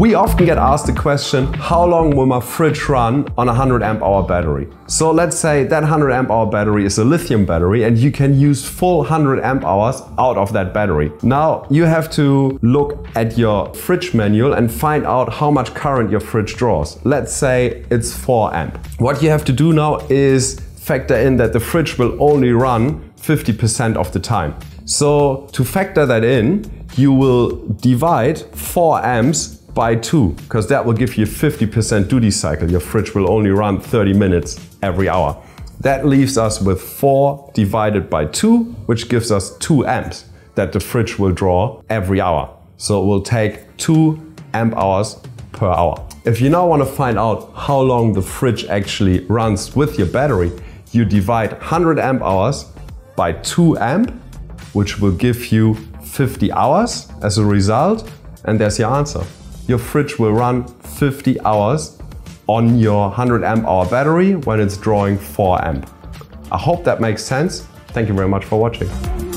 We often get asked the question, how long will my fridge run on a 100 amp hour battery? So let's say that 100 amp hour battery is a lithium battery and you can use full 100 amp hours out of that battery. Now you have to look at your fridge manual and find out how much current your fridge draws. Let's say it's 4 amp. What you have to do now is factor in that the fridge will only run 50% of the time. So to factor that in, you will divide 4 amps by 2 because that will give you 50% duty cycle. Your fridge will only run 30 minutes every hour. That leaves us with 4 divided by 2, which gives us 2 amps that the fridge will draw every hour. So it will take 2 amp hours per hour. If you now want to find out how long the fridge actually runs with your battery, you divide 100 amp hours by 2 amp, which will give you 50 hours as a result, and there's your answer your fridge will run 50 hours on your 100 amp hour battery when it's drawing 4 amp. I hope that makes sense. Thank you very much for watching.